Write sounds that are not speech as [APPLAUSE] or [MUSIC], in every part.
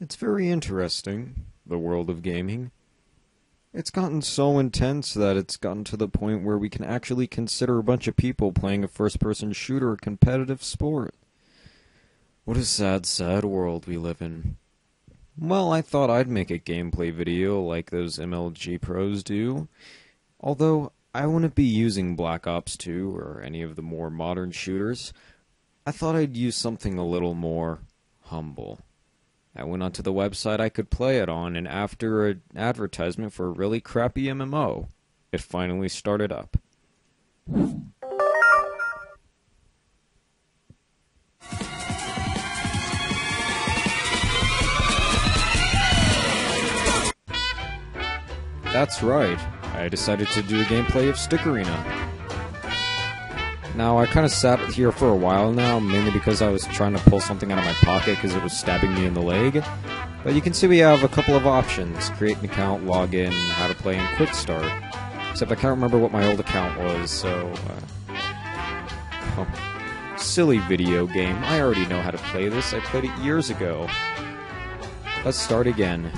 It's very interesting, the world of gaming. It's gotten so intense that it's gotten to the point where we can actually consider a bunch of people playing a first person shooter a competitive sport. What a sad, sad world we live in. Well, I thought I'd make a gameplay video like those MLG pros do. Although I wouldn't be using Black Ops 2 or any of the more modern shooters, I thought I'd use something a little more humble. I went onto the website I could play it on, and after an advertisement for a really crappy MMO, it finally started up. That's right. I decided to do a gameplay of Stick Arena. Now, I kind of sat here for a while now, mainly because I was trying to pull something out of my pocket because it was stabbing me in the leg. But you can see we have a couple of options create an account, log in, how to play, and quick start. Except I can't remember what my old account was, so. Uh, oh, silly video game. I already know how to play this, I played it years ago. Let's start again.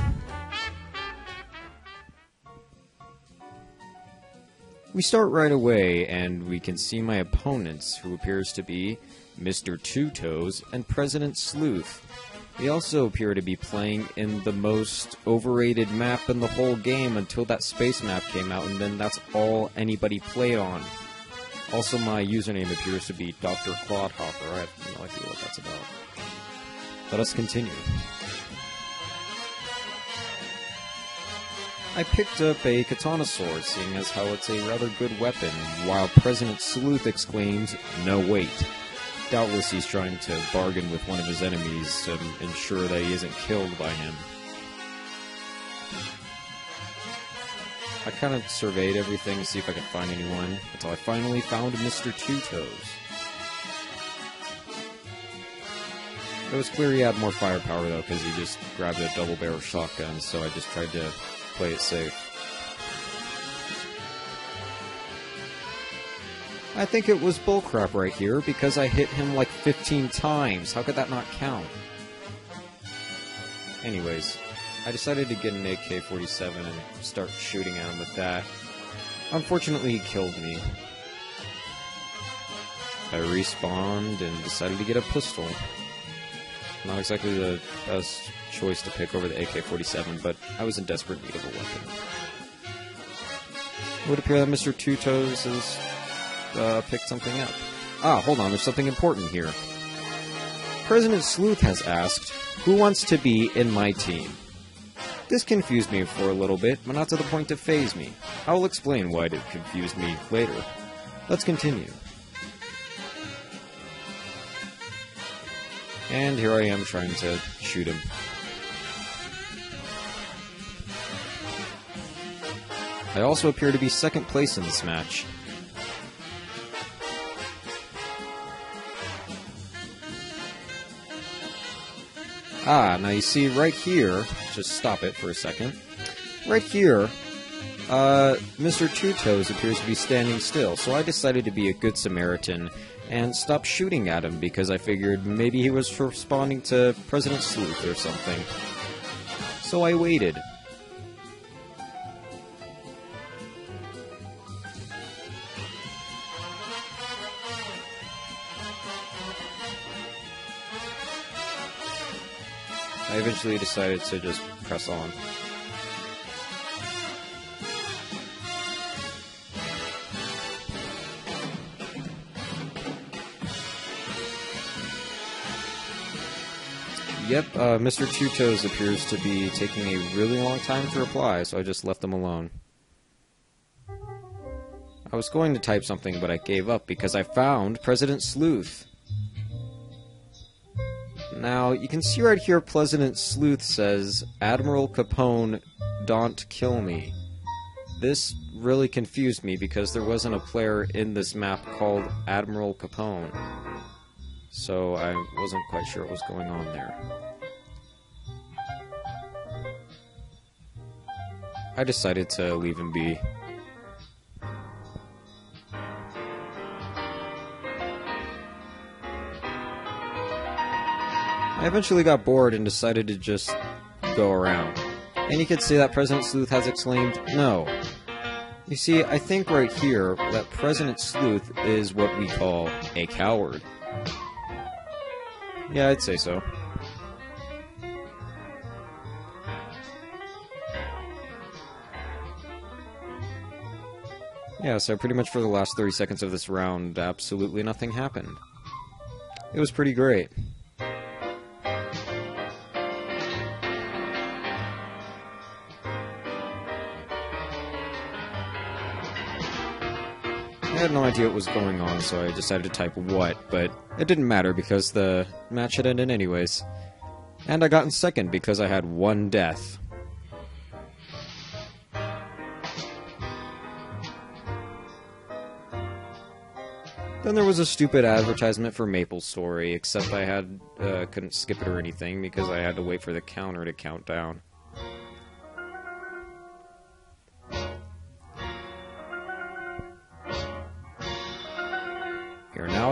We start right away, and we can see my opponents, who appears to be Mr. Two Toes and President Sleuth. They also appear to be playing in the most overrated map in the whole game until that space map came out, and then that's all anybody played on. Also, my username appears to be Dr. Clodhopper. I have no idea what that's about. Let us continue. I picked up a katana sword, seeing as how it's a rather good weapon, while President Sleuth exclaims, No wait. Doubtless he's trying to bargain with one of his enemies to ensure that he isn't killed by him. I kind of surveyed everything to see if I could find anyone, until I finally found Mr. Two Toes. It was clear he had more firepower though, because he just grabbed a double barrel shotgun, so I just tried to play it safe. I think it was bullcrap right here because I hit him like 15 times. How could that not count? Anyways, I decided to get an AK-47 and start shooting at him with that. Unfortunately, he killed me. I respawned and decided to get a pistol. Not exactly the best choice to pick over the AK-47, but I was in desperate need of a weapon. It would appear that Mr. Two Toes has uh, picked something up. Ah, hold on, there's something important here. President Sleuth has asked, who wants to be in my team? This confused me for a little bit, but not to the point to faze me. I will explain why it confused me later. Let's continue. And here I am trying to shoot him. I also appear to be second place in this match. Ah, now you see right here, just stop it for a second. Right here, uh, Mr. Two Toes appears to be standing still, so I decided to be a good Samaritan and stop shooting at him because I figured maybe he was responding to President Sleuth or something. So I waited. I eventually decided to just press on. Yep, uh, Mr. Two Toes appears to be taking a really long time to reply, so I just left him alone. I was going to type something, but I gave up because I found President Sleuth. Now, you can see right here President Sleuth says, Admiral Capone, don't kill me. This really confused me because there wasn't a player in this map called Admiral Capone. So I wasn't quite sure what was going on there. I decided to leave him be. Eventually got bored and decided to just go around. And you could see that President Sleuth has exclaimed, no. You see, I think right here that President Sleuth is what we call a coward. Yeah, I'd say so. Yeah, so pretty much for the last 30 seconds of this round, absolutely nothing happened. It was pretty great. Had no idea what was going on, so I decided to type what, but it didn't matter because the match had ended anyways. And I got in second because I had one death. Then there was a stupid advertisement for Maple Story, except I had uh, couldn't skip it or anything because I had to wait for the counter to count down.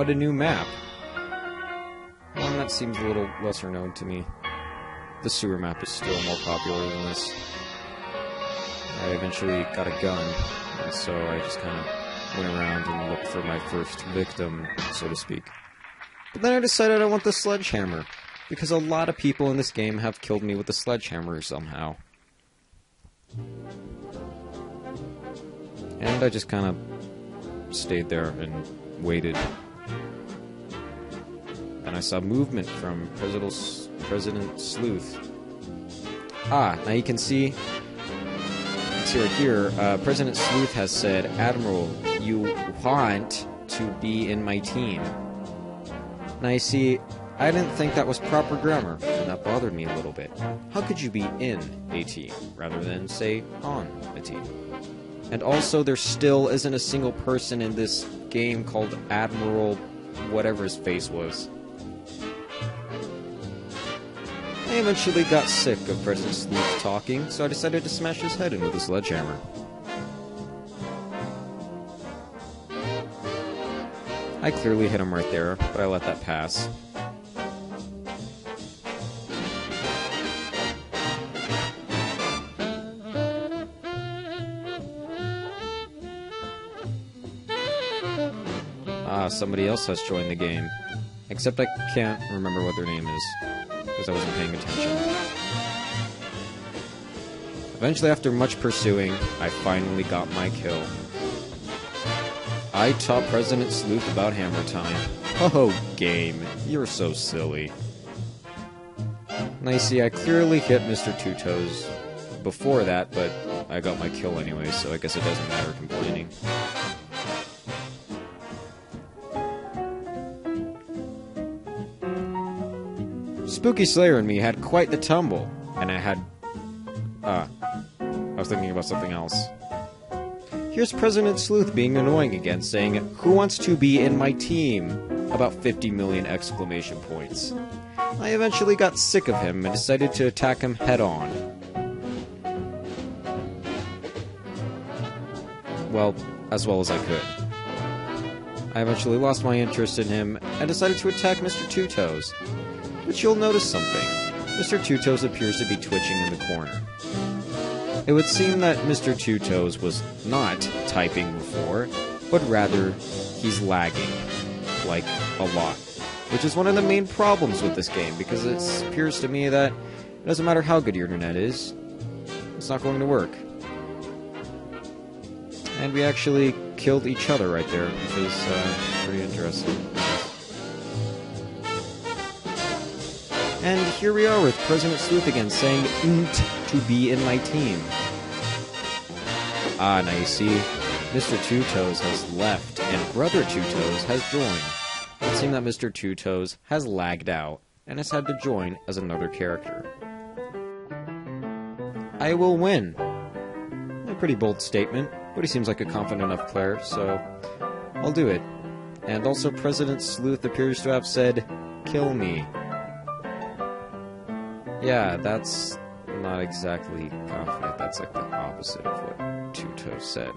At a new map. One that seems a little lesser known to me. The sewer map is still more popular than this. I eventually got a gun, and so I just kind of went around and looked for my first victim, so to speak. But then I decided I want the sledgehammer, because a lot of people in this game have killed me with the sledgehammer somehow. And I just kind of stayed there and waited. And I saw movement from President, President Sleuth. Ah, now you can see, see right here, uh, President Sleuth has said, Admiral, you want to be in my team. Now you see, I didn't think that was proper grammar, and that bothered me a little bit. How could you be in a team, rather than, say, on a team? And also, there still isn't a single person in this game called Admiral whatever his face was. I eventually got sick of President Sleuth talking, so I decided to smash his head in with a sledgehammer. I clearly hit him right there, but I let that pass. Ah, somebody else has joined the game. Except I can't remember what their name is, because I wasn't paying attention. Eventually, after much pursuing, I finally got my kill. I taught President Sleuth about hammer time. Oh, game, you're so silly. You see, I clearly hit Mr. Two Toes before that, but I got my kill anyway, so I guess it doesn't matter complaining. Spooky Slayer and me had quite the tumble, and I had. Uh, I was thinking about something else. Here's President Sleuth being annoying again, saying, Who wants to be in my team? About 50 million exclamation points. I eventually got sick of him and decided to attack him head on. Well, as well as I could. I eventually lost my interest in him and decided to attack Mr. Two Toes. But you'll notice something. Mr. Two Toes appears to be twitching in the corner. It would seem that Mr. Two Toes was not typing before, but rather he's lagging. Like, a lot. Which is one of the main problems with this game, because it appears to me that it doesn't matter how good your internet is, it's not going to work. And we actually killed each other right there, which is uh, pretty interesting. And here we are with President Sleuth again saying "nt" to be in my team. Ah, now you see, Mr. Two Toes has left and Brother Two Toes has joined. It seems that Mr. Two Toes has lagged out and has had to join as another character. I will win. A pretty bold statement, but he seems like a confident enough player, so I'll do it. And also, President Sleuth appears to have said, Kill me. Yeah, that's not exactly confident. That's like the opposite of what Two Toes said.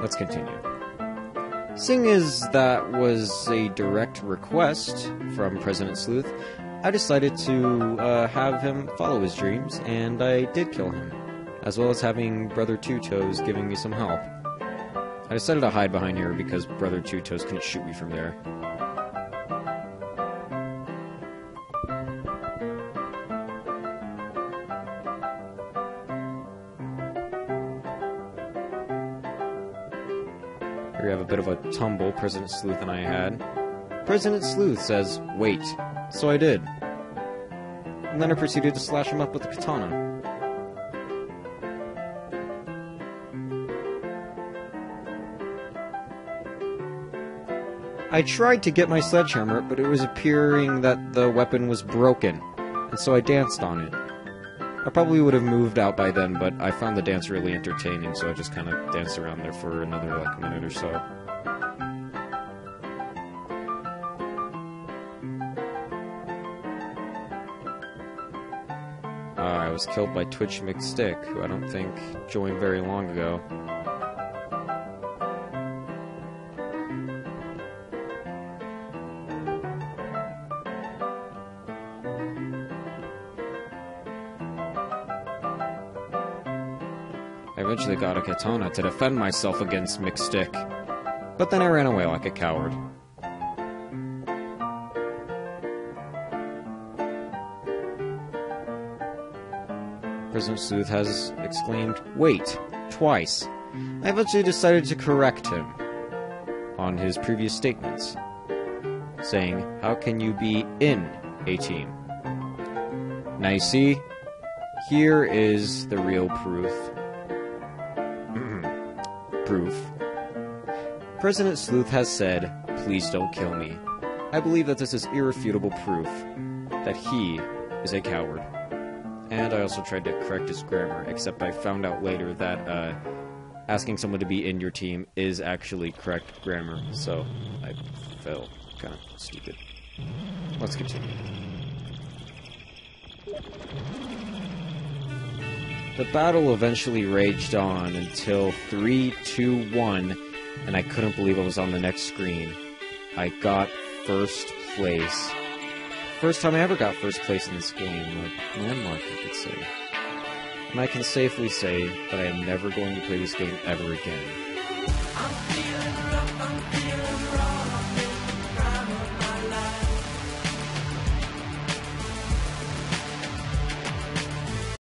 Let's continue. Seeing as that was a direct request from President Sleuth, I decided to uh, have him follow his dreams, and I did kill him, as well as having Brother Two Toes giving me some help. I decided to hide behind here because Brother Two Toes couldn't shoot me from there. Tumble President Sleuth and I had. President Sleuth says, wait. So I did. And then I proceeded to slash him up with a katana. I tried to get my sledgehammer, but it was appearing that the weapon was broken, and so I danced on it. I probably would have moved out by then, but I found the dance really entertaining, so I just kind of danced around there for another like minute or so. Was killed by Twitch McStick, who I don't think joined very long ago. I eventually got a katana to defend myself against McStick, but then I ran away like a coward. President Sleuth has exclaimed, Wait! Twice. I eventually decided to correct him on his previous statements, saying, How can you be in a team? Now you see, here is the real proof. [CLEARS THROAT] proof. President Sleuth has said, Please don't kill me. I believe that this is irrefutable proof that he is a coward. And I also tried to correct his grammar, except I found out later that uh, asking someone to be in your team is actually correct grammar, so I felt kind of stupid. Let's continue. The battle eventually raged on until 3, 2, 1, and I couldn't believe I was on the next screen. I got first place. First time I ever got first place in this game, like landmark, I could say. And I can safely say that I am never going to play this game ever again.